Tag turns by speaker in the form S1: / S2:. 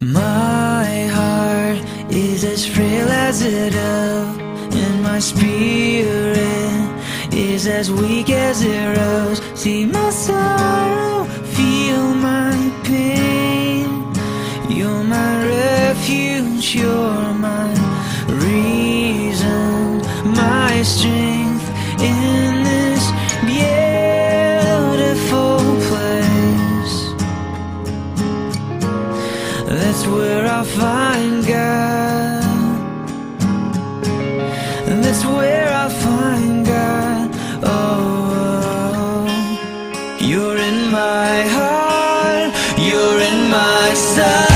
S1: My heart is as frail as a dove, and my spirit is as weak as a rose. See my sorrow, That's where I find God. And that's where I find God. Oh, you're in my heart. You're in my soul.